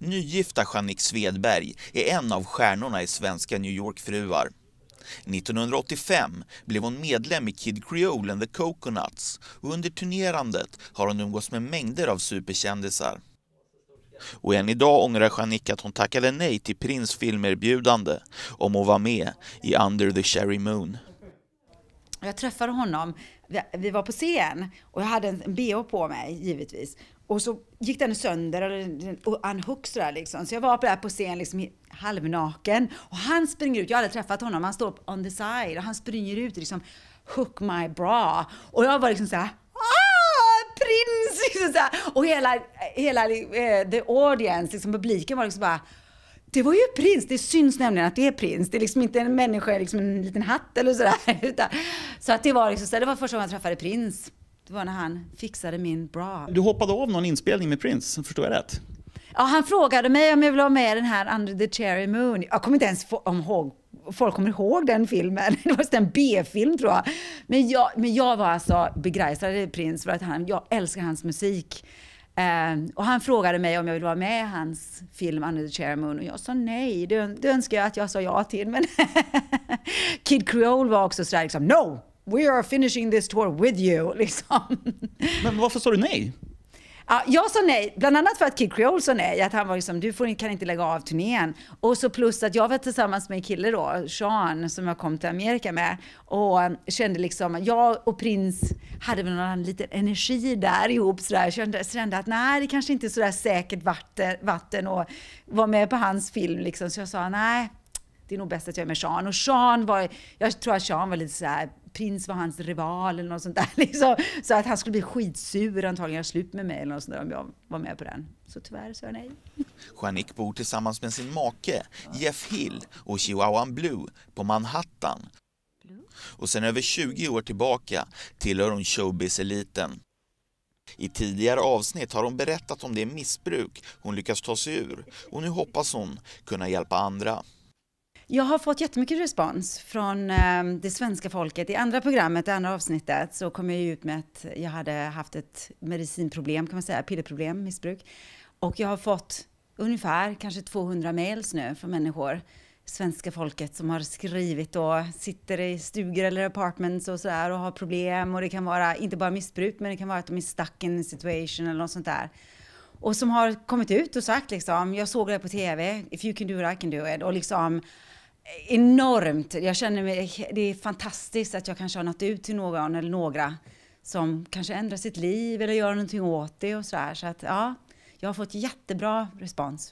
Nygifta Jannik Svedberg är en av stjärnorna i svenska New York-fruar. 1985 blev hon medlem i Kid Creole and the Coconuts och under turnerandet har hon umgåtts med mängder av superkändisar. Och än idag ångrar Jannik att hon tackade nej till Prins filmerbjudande om att vara med i Under the Cherry Moon. Jag träffade honom, vi var på scen och jag hade en bh på mig givetvis. Och så gick den sönder och unhook sådär liksom. Så jag var där på scen liksom halvnaken. Och han springer ut, jag har aldrig träffat honom, han står on the side och han springer ut och liksom hook my bra. Och jag var liksom såhär ah, prins! Liksom såhär. och hela, hela uh, the audience, liksom publiken var liksom bara det var ju prins, det syns nämligen att det är prins. Det är liksom inte en människa liksom en liten hatt eller sådär. så att det var liksom, så det var första gången jag träffade prins. Det var när han fixade min bra. Du hoppade av någon inspelning med Prince, förstår jag rätt? Ja, han frågade mig om jag ville vara med i den här Under the Cherry Moon. Jag kommer inte ens ihåg, folk kommer ihåg den filmen. Det var en B-film tror jag. Men jag, men jag var alltså begeistrad i Prince för att han, jag älskar hans musik. Uh, och han frågade mig om jag ville vara med i hans film Under the Cherry Moon och jag sa nej. Det, det önskar jag att jag sa ja till. Men Kid Creole var också sådär liksom, no! We are finishing this tour with you. Liksom. Men varför sa du nej? Ja, jag sa nej, bland annat för att Kid Creole sa nej. Att han var liksom, du får, kan inte lägga av turnén. Och så plus att jag var tillsammans med en kille då, Sean, som jag kom till Amerika med. Och kände liksom, jag och Prins hade väl någon liten energi där ihop sådär. Kände, kände att nej, det kanske inte är sådär säkert vatten, vatten och vara med på hans film liksom. Så jag sa nej, det är nog bäst att jag är med Sean. Och Sean var, jag tror att Sean var lite såhär prins var hans rival eller något sånt där. Liksom. Så att han skulle bli skitsur antagligen, göra slut med mig eller något sånt där om jag var med på den. Så tyvärr sa jag nej. Jeanique bor tillsammans med sin make Jeff Hill och chihuahuan Blue på Manhattan. Och sen över 20 år tillbaka tillhör hon showbiz-eliten. I tidigare avsnitt har hon berättat om det missbruk hon lyckats ta sig ur och nu hoppas hon kunna hjälpa andra. Jag har fått jättemycket respons från eh, det svenska folket. I andra programmet, det andra avsnittet, så kom jag ut med att jag hade haft ett medicinproblem, kan man säga, pillerproblem, missbruk. Och jag har fått ungefär kanske 200 mails nu från människor, svenska folket, som har skrivit och sitter i stugor eller apartments och sådär och har problem. Och det kan vara inte bara missbruk, men det kan vara att de är stuck in a situation eller något sånt där och som har kommit ut och sagt liksom, jag såg det på TV, if you can do it I can do it. Och liksom enormt. Jag känner mig, det är fantastiskt att jag kanske har nått ut till någon eller några som kanske ändrar sitt liv eller gör någonting åt det och sådär. Så att ja, jag har fått jättebra respons.